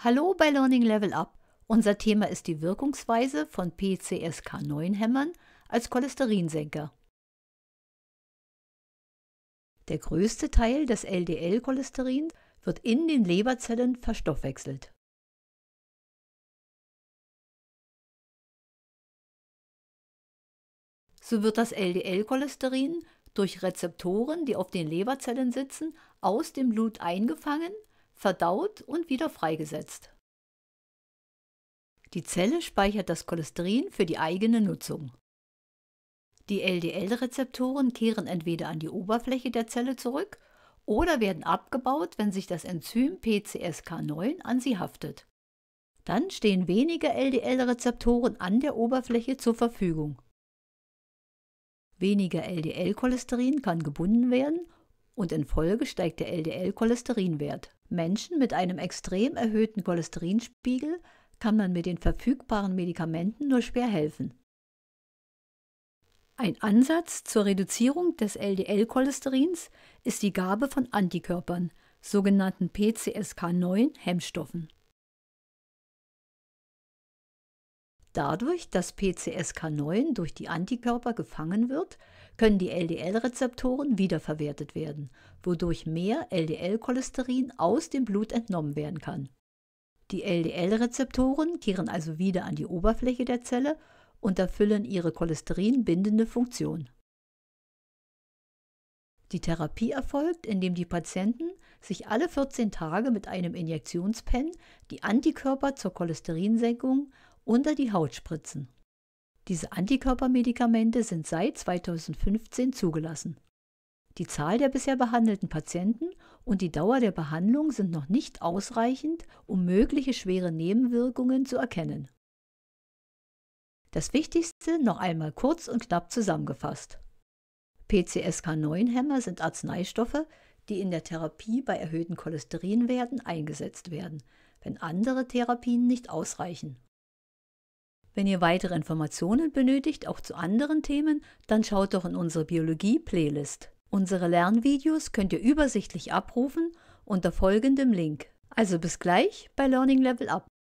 Hallo bei Learning Level Up. Unser Thema ist die Wirkungsweise von PCSK9-Hämmern als Cholesterinsenker. Der größte Teil des LDL-Cholesterins wird in den Leberzellen verstoffwechselt. So wird das LDL-Cholesterin durch Rezeptoren, die auf den Leberzellen sitzen, aus dem Blut eingefangen verdaut und wieder freigesetzt. Die Zelle speichert das Cholesterin für die eigene Nutzung. Die LDL-Rezeptoren kehren entweder an die Oberfläche der Zelle zurück oder werden abgebaut, wenn sich das Enzym PCSK9 an sie haftet. Dann stehen weniger LDL-Rezeptoren an der Oberfläche zur Verfügung. Weniger LDL-Cholesterin kann gebunden werden und in Folge steigt der LDL-Cholesterinwert. Menschen mit einem extrem erhöhten Cholesterinspiegel kann man mit den verfügbaren Medikamenten nur schwer helfen. Ein Ansatz zur Reduzierung des LDL-Cholesterins ist die Gabe von Antikörpern, sogenannten PCSK9-Hemmstoffen. Dadurch, dass PCSK9 durch die Antikörper gefangen wird, können die LDL-Rezeptoren wiederverwertet werden, wodurch mehr LDL-Cholesterin aus dem Blut entnommen werden kann. Die LDL-Rezeptoren kehren also wieder an die Oberfläche der Zelle und erfüllen ihre cholesterinbindende Funktion. Die Therapie erfolgt, indem die Patienten sich alle 14 Tage mit einem Injektionspen die Antikörper zur Cholesterinsenkung unter die Haut spritzen. Diese Antikörpermedikamente sind seit 2015 zugelassen. Die Zahl der bisher behandelten Patienten und die Dauer der Behandlung sind noch nicht ausreichend, um mögliche schwere Nebenwirkungen zu erkennen. Das Wichtigste noch einmal kurz und knapp zusammengefasst. PCSK9-Hämmer sind Arzneistoffe, die in der Therapie bei erhöhten Cholesterinwerten eingesetzt werden, wenn andere Therapien nicht ausreichen. Wenn ihr weitere Informationen benötigt, auch zu anderen Themen, dann schaut doch in unsere Biologie-Playlist. Unsere Lernvideos könnt ihr übersichtlich abrufen unter folgendem Link. Also bis gleich bei Learning Level Up.